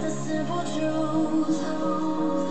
the simple truth.